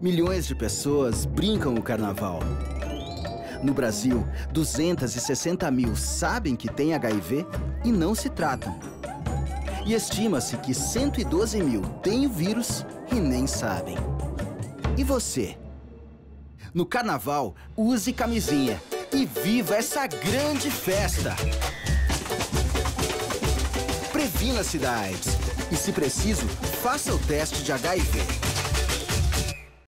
Milhões de pessoas brincam o carnaval. No Brasil, 260 mil sabem que têm HIV e não se tratam. E estima-se que 112 mil têm o vírus e nem sabem. E você? No carnaval, use camisinha e viva essa grande festa! Previna-se da AIDS e, se preciso, faça o teste de HIV.